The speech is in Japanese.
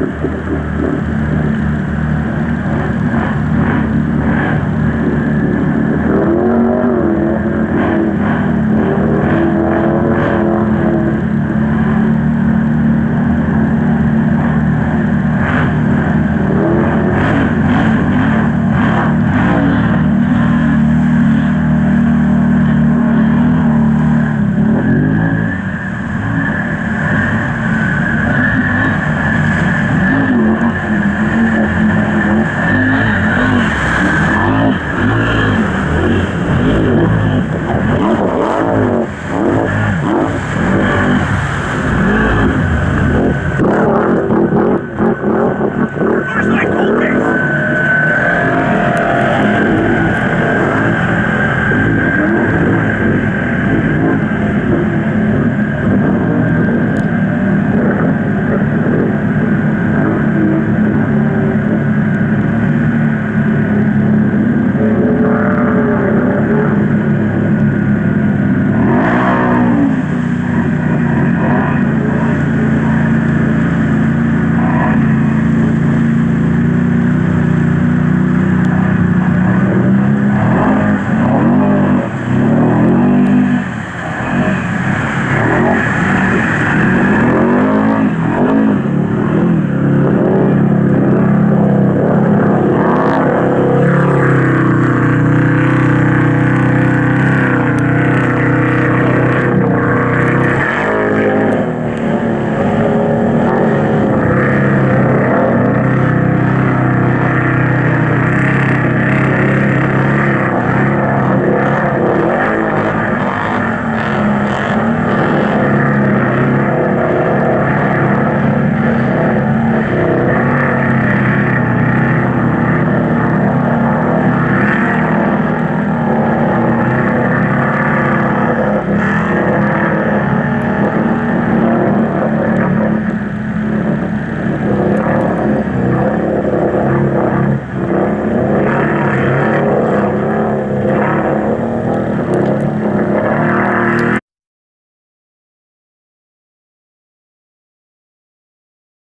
何?